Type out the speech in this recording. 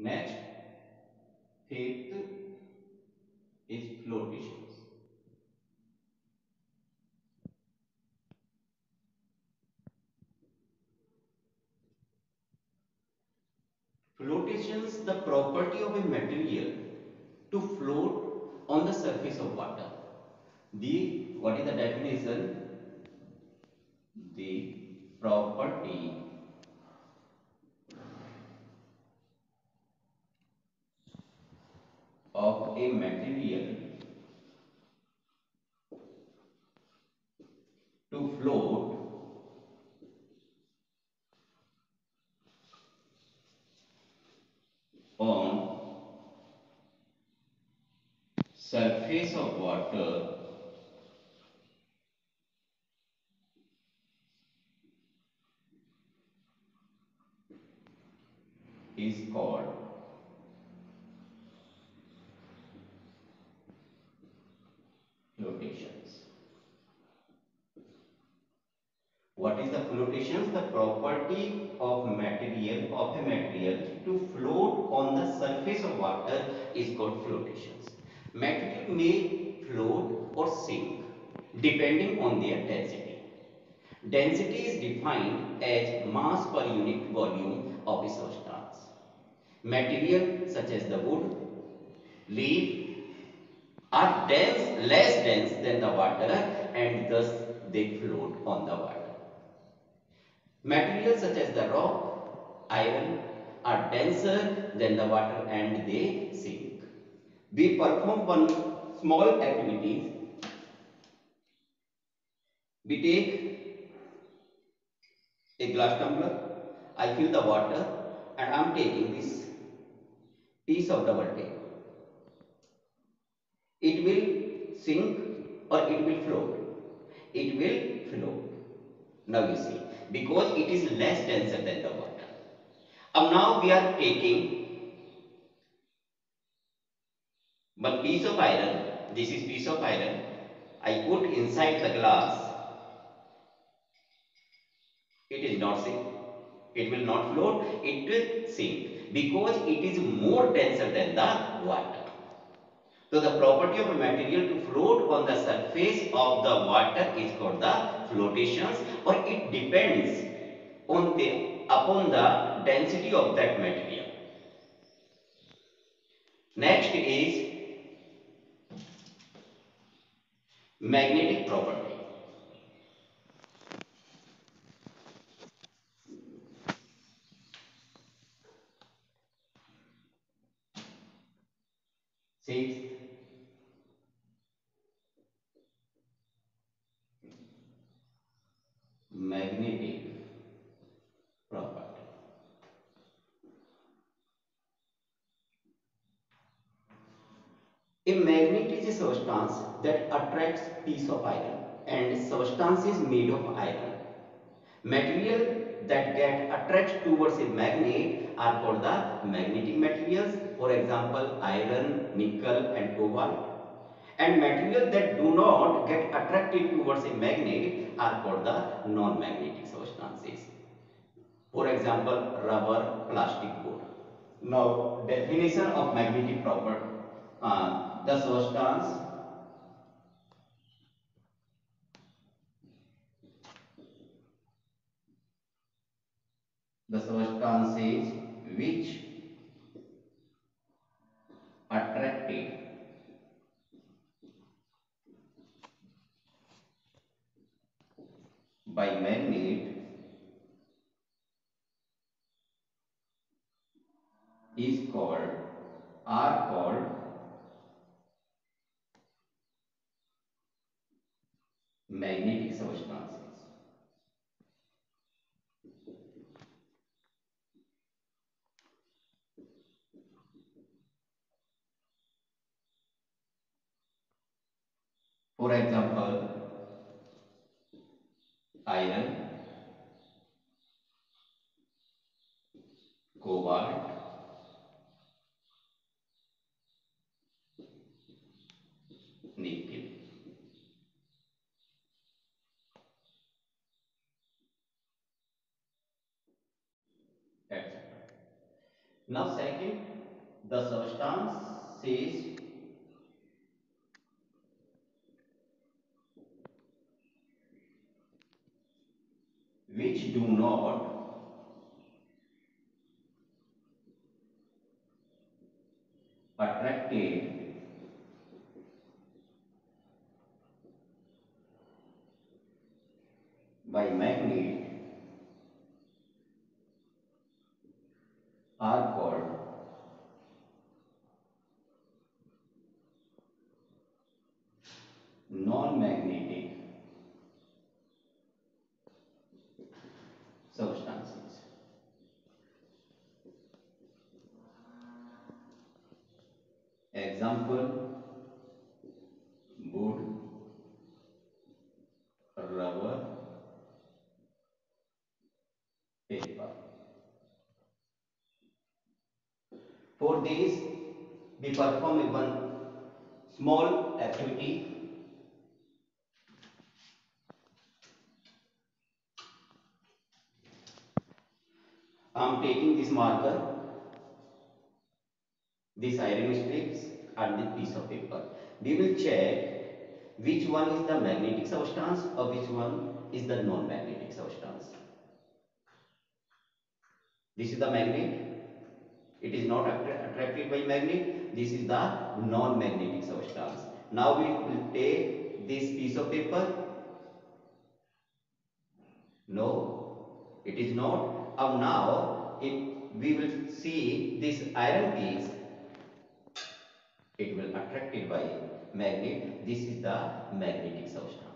Next, fifth is flotations. Flotations, the property of a material to float on the surface of water. The, what is the definition? The property of a material to float on surface of water is called flotations. What is the flotations? The property of material of a material to float on the surface of water is called flotations. Material may float or sink depending on their density. Density is defined as mass per unit volume of a substance. Material such as the wood, leaf are dense, less dense than the water and thus they float on the water. Materials such as the rock, iron are denser than the water and they sink. We perform one small activity. We take a glass tumbler, I fill the water and I am taking this piece of double tape. It will sink or it will float. It will float. Now you see, because it is less denser than the water. And now we are taking one piece of iron. This is piece of iron. I put inside the glass. It is not sink. It will not float. It will sink because it is more denser than the water. So the property of a material to float on the surface of the water is called the flotations or it depends on the upon the density of that material. Next is magnetic property. Sixth A magnet is a substance that attracts piece of iron and substance is made of iron. Material that get attracted towards a magnet are called the magnetic materials. For example, iron, nickel and cobalt. And materials that do not get attracted towards a magnet are called the non-magnetic substances. For example, rubber, plastic board. Now, definition of magnetic property. Uh, the substance the substances which attracted by magnet magnetic substances. For example, iron, Now second, the substance is which do not attracted by magnet non-magnetic substances. Example wood, rubber, paper. For this, we perform one small activity. I am taking this marker, this iron strips and this piece of paper. We will check which one is the magnetic substance or which one is the non-magnetic substance. This is the magnet. It is not attracted by magnet. This is the non-magnetic substance. Now we will take this piece of paper. No, is not. And now if we will see this iron piece, it will attracted by magnet. This is the magnetic substance.